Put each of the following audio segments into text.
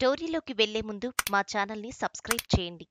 స్టోరీలోకి వెళ్ళే ముందు మా ఛానల్ని సబ్స్క్రైబ్ చేయండి.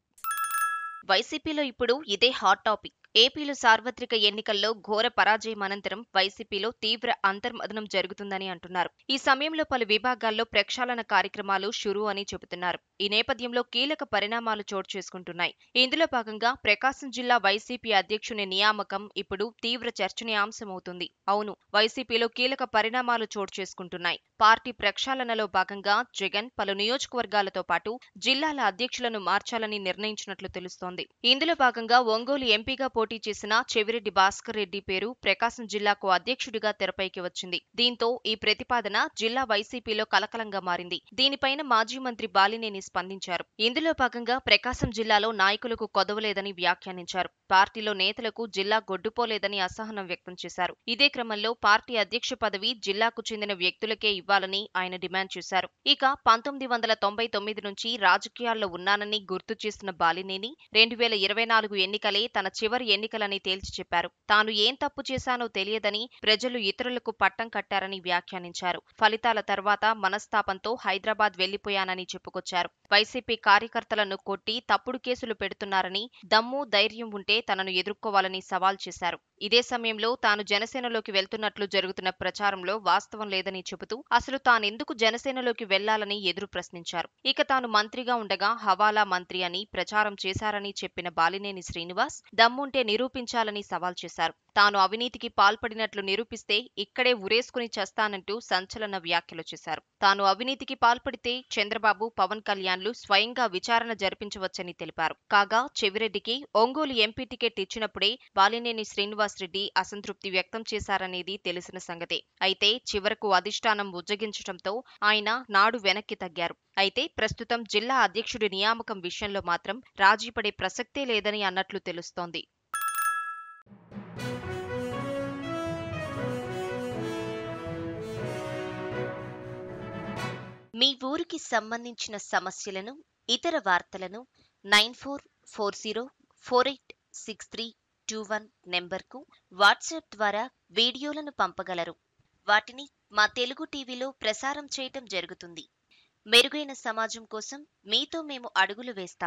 వైసీపీలో ఇప్పుడు ఇదే హాట్ టాపిక్. ఏపీలో సార్వత్రిక ఎన్నికల్లో ఘోర పరాజయం అనంతరం వైసీపీలో తీవ్ర అంతర్మదనం జరుగుతుందని అంటున్నారు. ఈ సమయంలో పలు విభాగాల్లో ప్రక్షాళన కార్యక్రమాలు షురు అని చెబుతున్నారు. ఈ నేపథ్యంలో కీలక పరిణామాలు చోటు చేసుకుంటున్నాయి. ఇందులో భాగంగా ప్రకాశం జిల్లా వైసీపీ అధ్యక్షుని నియామకం ఇప్పుడు తీవ్ర చర్చనీయాంశమవుతుంది. అవును వైసీపీలో కీలక పరిణామాలు చోటు చేసుకుంటున్నాయి. పార్టీ ప్రక్షాళనలో భాగంగా జగన్ పలు నియోజకవర్గాలతో పాటు జిల్లాల అధ్యక్షులను మార్చాలని నిర్ణయించినట్లు తెలుస్తోంది. ఇందులో భాగంగా ఒంగోలు ఎంపీగా పోటీ చేసిన చెవిరెడ్డి భాస్కర్ రెడ్డి పేరు ప్రకాశం జిల్లాకు అధ్యక్షుడిగా తెరపైకి వచ్చింది. దీంతో ఈ ప్రతిపాదన జిల్లా వైసీపీలో కలకలంగా మారింది. దీనిపైన మాజీ మంత్రి బాలినేని స్పందించారు. ఇందులో భాగంగా ప్రకాశం జిల్లాలో నాయకులకు కొదవలేదని వ్యాఖ్యానించారు. పార్టీలో నేతలకు జిల్లా గొడ్డుపోలేదని అసహనం వ్యక్తం చేశారు. ఇదే క్రమంలో పార్టీ అధ్యక్ష పదవి జిల్లాకు చెందిన వ్యక్తులకే ఇవ్వాలని ఆయన డిమాండ్ చేశారు. ఇక పంతొమ్మిది వందల తొంభై తొమ్మిది నుంచి రాజకీయాల్లో ఉన్నానని గుర్తు చేసిన బాలినేని రెండు వేల ఇరవై నాలుగు ఎన్నికలే తన చివరి ఎన్నికలని తేల్చి చెప్పారు. తాను ఏం తప్పు చేశానో తెలియదని ప్రజలు ఇతరులకు పట్టం కట్టారని వ్యాఖ్యానించారు. ఫలితాల తర్వాత మనస్తాపంతో హైదరాబాద్ వెళ్ళిపోయానని చెప్పుకొచ్చారు. వైసీపీ కార్యకర్తలను కొట్టి తప్పుడు కేసులు పెడుతున్నారని దమ్ము ధైర్యం ఉంటే తనను ఎదుర్కోవాలని సవాల్ చేశారు. ఇదే సమయంలో తాను జనసేనలోకి వెళ్తున్నట్లు జరుగుతున్న ప్రచారంలో వాస్తవం లేదని చెబుతూ అసలు తానెందుకు జనసేనలోకి వెళ్ళాలని ఎదురు ప్రశ్నించారు. ఇక తాను మంత్రిగా ఉండగా హవాలా మంత్రి అని ప్రచారం చేశారని చెప్పిన బాలినేని శ్రీనివాస్ దమ్ముంటే నిరూపించాలని సవాల్ చేశారు. తాను అవినీతికి పాల్పడినట్లు నిరూపిస్తే ఇక్కడే ఉరేసుకుని చేస్తానంటూ సంచలన వ్యాఖ్యలు చేశారు. తాను అవినీతికి పాల్పడితే చంద్రబాబు పవన్ కళ్యాణ్లు స్వయంగా విచారణ జరిపించవచ్చని తెలిపారు. కాగా చెవిరెడ్డికి ఒంగోలు ఎంపీ టికెట్ ఇచ్చినప్పుడే బాలినేని శ్రీనివాస్ రెడ్డి అసంతృప్తి వ్యక్తం చేశారనేది తెలిసిన సంగతే. అయితే చివరకు అధిష్టానం ఉజ్జగించడంతో ఆయన నాడు వెనక్కి తగ్గారు. అయితే ప్రస్తుతం జిల్లా అధ్యక్షుడి నియామకం విషయంలో మాత్రం రాజీపడే ప్రసక్తే లేదని అన్నట్లు తెలుస్తోంది. మీ ఊరికి సంబంధించిన సమస్యలను ఇతర వార్తలను nine four four zero four eight six three two one నెంబర్కు వాట్సాప్ ద్వారా వీడియోలను పంపగలరు. వాటిని మా తెలుగు టీవీలో ప్రసారం చేయటం జరుగుతుంది. మెరుగైన సమాజం కోసం మీతో మేము అడుగులు వేస్తాం.